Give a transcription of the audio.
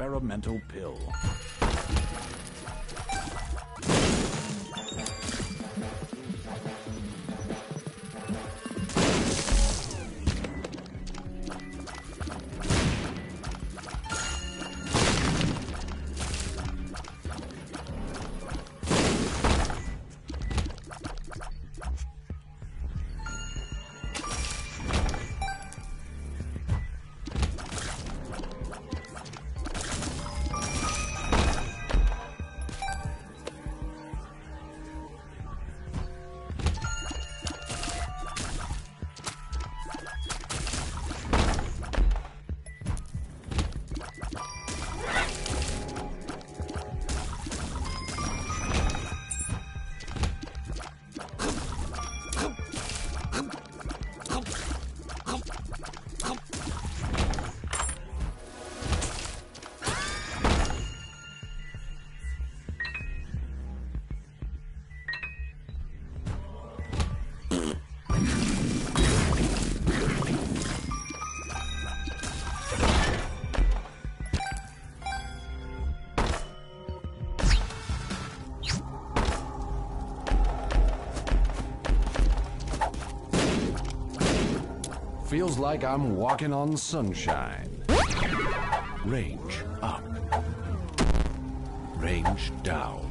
experimental pill. Feels like I'm walking on sunshine. Range up. Range down.